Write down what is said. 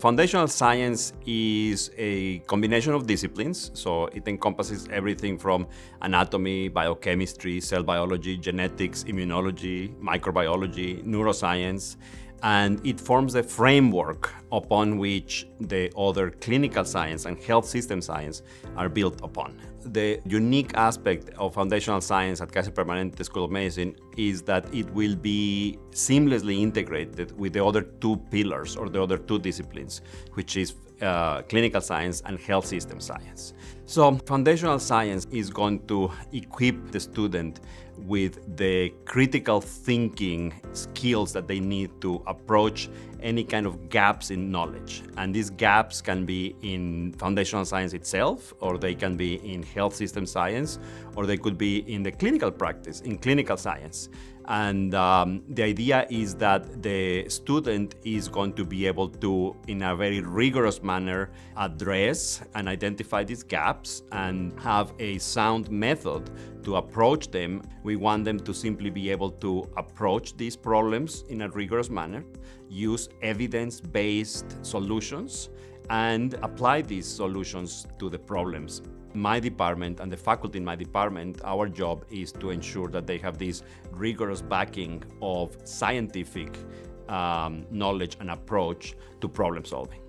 Foundational science is a combination of disciplines, so it encompasses everything from anatomy, biochemistry, cell biology, genetics, immunology, microbiology, neuroscience, and it forms a framework upon which the other clinical science and health system science are built upon. The unique aspect of foundational science at Kaiser Permanente School of Medicine is that it will be seamlessly integrated with the other two pillars or the other two disciplines, which is uh, clinical science and health system science. So foundational science is going to equip the student with the critical thinking skills that they need to approach any kind of gaps in knowledge. And these gaps can be in foundational science itself, or they can be in health system science, or they could be in the clinical practice, in clinical science. And um, the idea is that the student is going to be able to, in a very rigorous manner, address and identify these gaps and have a sound method to approach them. We want them to simply be able to approach these problems in a rigorous manner, use evidence based solutions, and apply these solutions to the problems my department and the faculty in my department, our job is to ensure that they have this rigorous backing of scientific um, knowledge and approach to problem solving.